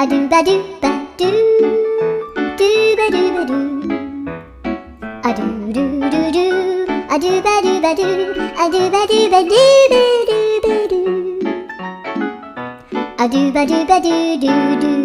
a do ba do ba do do ba do ba do a do do do do a do ba do ba do a do ba do ba do ba do ba do a do ba do ba do do do